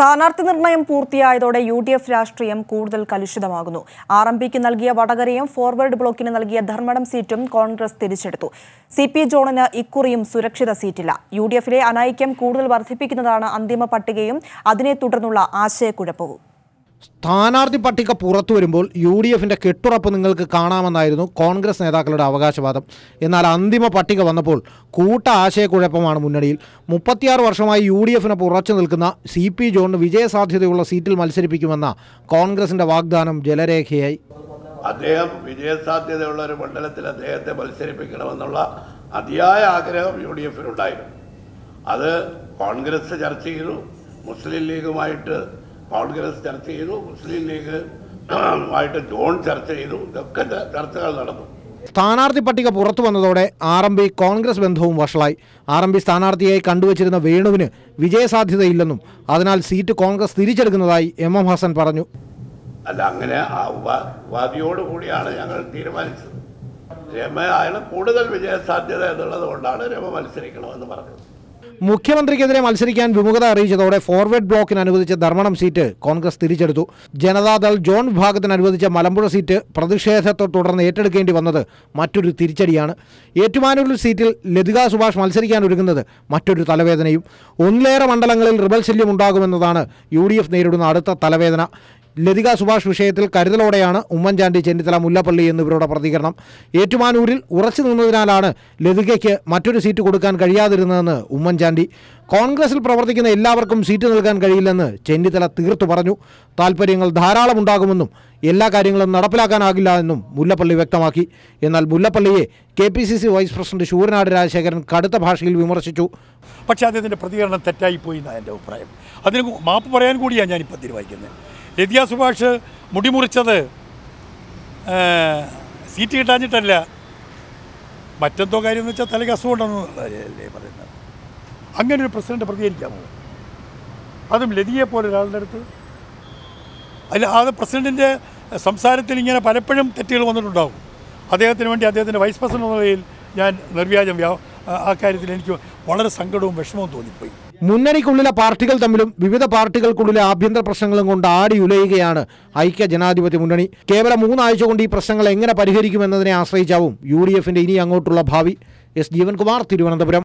സ്ഥാനാർത്ഥി നിർണയം പൂർത്തിയായതോടെ U D F രാഷ്ട്രീയം കൂടുതൽ കലുഷിതമാകുന്നു. ആർ എം പിക്ക് നൽകിയ വടകരയും ഫോർവേഡ് ബ്ലോക്കിന് നൽകിയ ധർമ്മടം സീറ്റും കോൺഗ്രസ് തിരിച്ചെടുത്തു. സി പി ജോണിന് ഇക്കുറിയും സുരക്ഷിത സീറ്റില്ല. യു ഡി എഫിലെ അനൈക്യം കൂടുതൽ വർദ്ധിപ്പിക്കുന്നതാണ് അന്തിമ പട്ടികയും അതിനെ തുടർന്നുള്ള ആശയക്കുഴപ്പവും. സ്ഥാനാർത്ഥി പട്ടിക പുറത്തു വരുമ്പോൾ യു ഡി എഫിന്റെ കെട്ടുറപ്പ് നിങ്ങൾക്ക് കാണാമെന്നായിരുന്നു കോൺഗ്രസ് നേതാക്കളുടെ അവകാശവാദം. എന്നാൽ അന്തിമ പട്ടിക വന്നപ്പോൾ കൂട്ട ആശയക്കുഴപ്പമാണ് മുന്നണിയിൽ. മുപ്പത്തിയാറ് വർഷമായി യു ഡി എഫിനൊപ്പം ഉറച്ചു നിൽക്കുന്ന സി പി ജോണിന് വിജയസാധ്യതയുള്ള സീറ്റിൽ മത്സരിപ്പിക്കുമെന്ന കോൺഗ്രസിന്റെ വാഗ്ദാനം ജലരേഖയായി. അദ്ദേഹം വിജയസാധ്യതയുള്ള ഒരു മണ്ഡലത്തിൽ അദ്ദേഹത്തെ മത്സരിപ്പിക്കണമെന്നുള്ള അതിയായ ആഗ്രഹം യു ഡി എഫിനുണ്ടായിരുന്നു അത് കോൺഗ്രസ് ചർച്ച ചെയ്തു. മുസ്ലിം ലീഗുമായിട്ട് കോൺഗ്രസ് ചർച്ച ചെയ്തു മുസ്ലിം ലീഗ് ആയിട്ട് ജോൺ ചർച്ച ചെയ്തു ഇതൊക്കെ ചർച്ചകൾ നടന്നു. സ്ഥാനാർത്ഥി പട്ടിക പുറത്തു വന്നതോടെ ആർ എം പി കോൺഗ്രസ് ബന്ധവും വഷളായി. ആർ എം പി സ്ഥാനാർത്ഥിയായി കണ്ടുവച്ചിരുന്ന വേണുവിന് വിജയസാധ്യതയില്ലെന്നും അതിനാൽ സീറ്റ് കോൺഗ്രസ് തിരിച്ചെടുക്കുന്നതായി എം എം ഹസൻ പറഞ്ഞു. അല്ല അങ്ങനെ ഉപാധിയോട് കൂടിയാണ് ഞങ്ങൾ തീരുമാനിച്ചത്. രമ രമയാണ് കൂടുതൽ വിജയസാധ്യത എന്നുള്ളത് കൊണ്ടാണ് രമ മത്സരിക്കണമെന്ന് പറഞ്ഞത്. മുഖ്യമന്ത്രിക്കെതിരെ മത്സരിക്കാൻ വിമുഖത അറിയിച്ചതോടെ ഫോർവേഡ് ബ്ലോക്കിന് അനുവദിച്ച ധർമ്മണം സീറ്റ് കോൺഗ്രസ് തിരിച്ചെടുത്തു. ജനതാദൾ ജോൺ വിഭാഗത്തിന് അനുവദിച്ച മലമ്പുഴ സീറ്റ് പ്രതിഷേധത്തെ തുടർന്ന് ഏറ്റെടുക്കേണ്ടി വന്നത് മറ്റൊരു തിരിച്ചടിയാണ്. ഏറ്റുമാനൂരിൽ സീറ്റിൽ ലതിക സുഭാഷ് മത്സരിക്കാൻ ഒരുങ്ങുന്നത് മറ്റൊരു തലവേദനയും. ഒന്നിലേറെ മണ്ഡലങ്ങളിൽ റിബൽ ശല്യം ഉണ്ടാകുമെന്നതാണ് യു നേരിടുന്ന അടുത്ത തലവേദന. ലതിക സുഭാഷ് വിഷയത്തിൽ കരുതലോടെയാണ് ഉമ്മൻചാണ്ടി ചെന്നിത്തല മുല്ലപ്പള്ളി എന്നിവരുടെ പ്രതികരണം. ഏറ്റുമാനൂരിൽ ഉറച്ചു നിന്നതിനാലാണ് ലതികയ്ക്ക് മറ്റൊരു സീറ്റ് കൊടുക്കാൻ കഴിയാതിരുന്നതെന്ന് ഉമ്മൻചാണ്ടി. കോൺഗ്രസിൽ പ്രവർത്തിക്കുന്ന എല്ലാവർക്കും സീറ്റ് നൽകാൻ കഴിയില്ലെന്ന് ചെന്നിത്തല തീർത്തു പറഞ്ഞു. താൽപ്പര്യങ്ങൾ ധാരാളം ഉണ്ടാകുമെന്നും എല്ലാ കാര്യങ്ങളും നടപ്പിലാക്കാനാകില്ല എന്നും മുല്ലപ്പള്ളി വ്യക്തമാക്കി. എന്നാൽ മുല്ലപ്പള്ളിയെ K P C C vice president Sooranad Rajasekharan കടുത്ത ഭാഷയിൽ വിമർശിച്ചു. പക്ഷേ അദ്ദേഹത്തിന്റെ പ്രതികരണം തെറ്റായിപ്പോയി എന്നാണ് എന്റെ അഭിപ്രായം. അതിന് മാപ്പ് പറയാൻ കൂടിയാണ് ഞാനിപ്പോൾ തീരുമാനിക്കുന്നത്. ലതിയ സുഭാഷ് മുടിമുറിച്ചത്. സീറ്റ് കിട്ടാഞ്ഞിട്ടല്ല. മറ്റെന്തോ കാര്യം എന്ന് വെച്ചാൽ തലയ്ക്ക് അസുഖമുണ്ടെന്നല്ലേ പറയുന്നത്. അങ്ങനെ ഒരു പ്രസിഡന്റ് പ്രതികരിക്കാമോ? അതും ലതിയെ പോലെ ഒരാളുടെ അടുത്ത്. അല്ല അത് പ്രസിഡന്റിന്റെ സംസാരത്തിൽ ഇങ്ങനെ പലപ്പോഴും തെറ്റുകൾ വന്നിട്ടുണ്ടാവും. അദ്ദേഹത്തിന് വേണ്ടി അദ്ദേഹത്തിന്റെ വൈസ് പ്രസിഡന്റ് എന്ന നിലയിൽ ഞാൻ നിർവ്യാജം വ്യാ ആ- ആ കാര്യത്തിൽ എനിക്ക് വളരെ സങ്കടവും വിഷമവും തോന്നിപ്പോയി. മുന്നണിക്കുള്ളിലെ പാർട്ടികൾ തമ്മിലും വിവിധ പാർട്ടികൾക്കുള്ളിലെ ആഭ്യന്തര പ്രശ്നങ്ങളും കൊണ്ട് ആടി ഉലയുകയാണ് ഐക്യ ജനാധിപത്യ മുന്നണി. കേവലം മൂന്നാഴ്ച കൊണ്ട് ഈ പ്രശ്നങ്ങൾ എങ്ങനെ പരിഹരിക്കുമെന്നതിനെ ആശ്രയിച്ചാവും യു ഡി ഇനി അങ്ങോട്ടുള്ള ഭാവി. എസ് ജീവൻകുമാർ തിരുവനന്തപുരം.